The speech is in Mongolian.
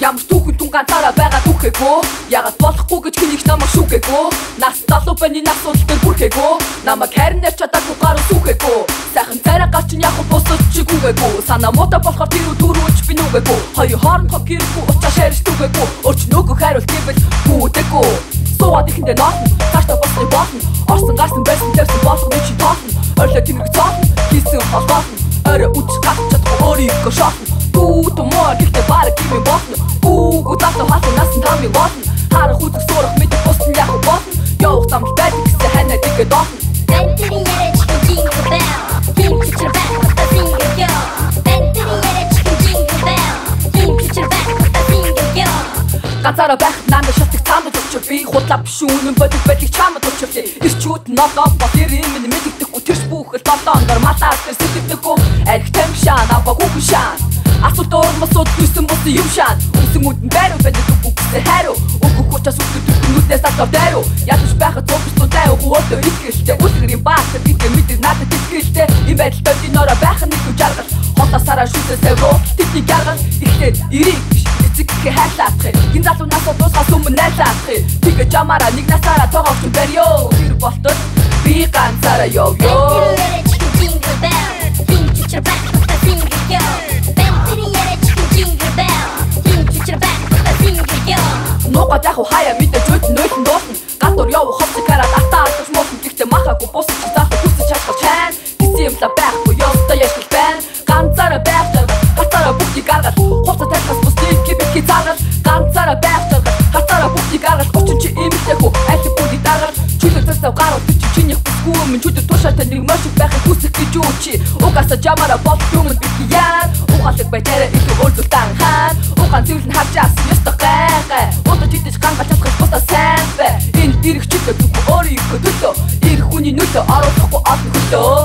Ямар түүхэн түн ганцаараа байгаа түүхээгүй Ягаад болохгүй гэж хүнийг намайг шүүгээгүй Нас залуу бэний нас ул дээр бүрхээгүй Намайг харин нэр чадаагүй гаруу сүхээгүй Сайхан царай гарч нь яг босож чигүүгээгүй Санаа муутай болохоор тэр дөрөвч би нүгээгүй Хоёр хооронд хог гэргүй уцаа шарж түгээгүй Өрч нөгөө хариулт гэвэл гүдэхгүй Суугаад ихэндээ ноотно Цаашдаа босны болно Орсон гарсан байсан тавьсан болгоны чи тоолно Орлоо тэмэг цоолно Хийсэн холбооно Орой үдс гат чадахгүй өөрийгөө шоолно Гүү томоо гэхдээ бараг kimi болно Гүү гутаато хатан насан тами болно Харах үзэг сурах мэдэх бусна яг болно Явах замл байдаг гэсэн ханаа дэгэ доолно Бэнтэрийн яриач jingle bell. Team picture back with the single girl Бэнтэрийн яриач jingle bell. Team picture back with the single girl Ганцаараа байх намайг шатдаг цаамд өчөв би худлаа биш үнэн бодит байдлыг чамд өчөв ирчүүд нолоо бот ирэн минь мэддэггүй тэрс бүхэл долоон дор малаас тэр сэтгэдэггүй Ормосод гүйсэн бус юм шаан Үсэн үдэн байруу байдаг үгүйсээ хайруу. Үгүй хүчээс үгдэг нүднээс татав дайруу. Ядаж байхад цугч тулай өгөөдөө ихгэлтэй Үсгэрийн баахад бидгээ мэдэр надад ихгэлтэй Им байдалтай динороо байх нь их жаргал. Хотосараа шүтээсээ руу. Тэдний гаргал. Ихтэй ирийг биш. Эцэг гэх хайлаах Гин залуу насаа дуусгаас өмнө найзаах Тэгээ жамаараа нэг насаараа тоогооч барьё. Тэр болтол би ганцаараа ёо ёо Нугад яг хаяа мэдээж өдөн нойлон дуусна Гатур яв хоцыг хараад атаа алдаж муусан. Гэхдээ махаагүй бусч заах хүсэж чадах чайн Гисэн юм ла байхгүй ёстой яшгил байна. Ганцаараа байх чаргал хатаараа бүгдийг гаргал. Хуцаа тайлхас бусдыг кибики заргал Ганцаараа байх чаргал хатаараа бүгдийг гаргал. Очин чи имэгтэй хүү аль бүгдийг даргал. Чүлэг тасав гарууд чи чиний хүсгүй юм. Чүлэг тушаа таныг мошиг байхыг хүсэх гэж юу чи? Угаасаа жамаараа бод юм бити яа Ухаалаг байтараа илүү өөрзөлтан хаан. Угаан зөвлөн харж асан ёстой гайхай Удаж идэж гангалж чадах бусаа сайн бай. Энэ дэрэг чиглэл зүг өөрийгөө төлөө Ирэх хүний нөлөө оруулахгүй олон хөлөө